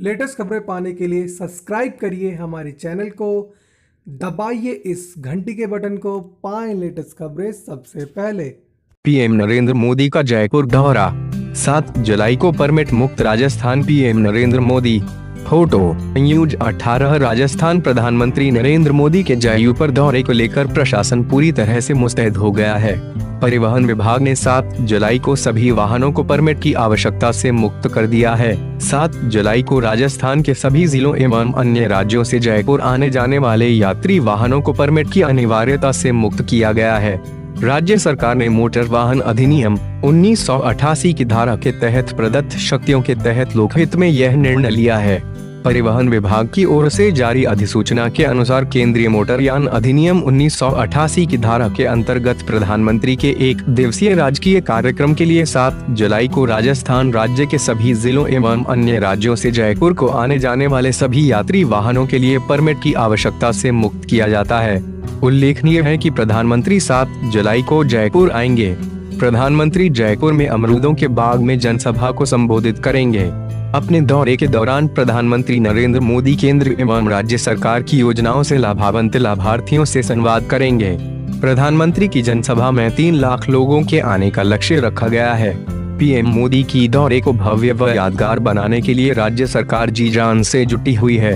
Latest खबरें पाने के लिए सब्सक्राइब करिए हमारे चैनल को। दबाइए इस घंटी के बटन को, पाए लेटेस्ट खबरें सबसे पहले। पीएम नरेंद्र मोदी का जयपुर दौरा। सात जुलाई को परमिट मुक्त Rajasthan, PM Narendra Modi photo, news 18 Rajasthan प्रधानमंत्री नरेंद्र मोदी के जयपुर दौरे को लेकर प्रशासन पूरी तरह से मुस्तैद हो गया है। परिवहन विभाग ने 7 जुलाई को सभी वाहनों को परमिट की आवश्यकता से मुक्त कर दिया है। 7 जुलाई को राजस्थान के सभी जिलों एवं अन्य राज्यों से जयपुर आने जाने वाले यात्री वाहनों को परमिट की अनिवार्यता से मुक्त किया गया है। राज्य सरकार ने मोटर वाहन अधिनियम 1988 की धारा के तहत प्रदत्त शक्तियों के तहत लोकहित में यह निर्णय लिया है। परिवहन विभाग की ओर से जारी अधिसूचना के अनुसार केंद्रीय मोटरयान अधिनियम 1988 की धारा के अंतर्गत प्रधानमंत्री के एक दिवसीय राजकीय कार्यक्रम के लिए 7 जुलाई को राजस्थान राज्य के सभी जिलों एवं अन्य राज्यों से जयपुर को आने जाने वाले सभी यात्री वाहनों के लिए परमिट की आवश्यकता से मुक्त किया जाता है। उल्लेखनीय है कि प्रधानमंत्री 7 जुलाई को जयपुर आएँगे। प्रधानमंत्री जयपुर में अमरूदों के बाग में जनसभा को संबोधित करेंगे। अपने दौरे के दौरान प्रधानमंत्री नरेंद्र मोदी केंद्र एवं राज्य सरकार की योजनाओं से लाभावंत लाभार्थियों से संवाद करेंगे। प्रधानमंत्री की जनसभा में तीन लाख लोगों के आने का लक्ष्य रखा गया है। पीएम मोदी की दौरे को भव्य व यादगार बनाने के लिए राज्य सरकार जी जान से जुटी हुई है।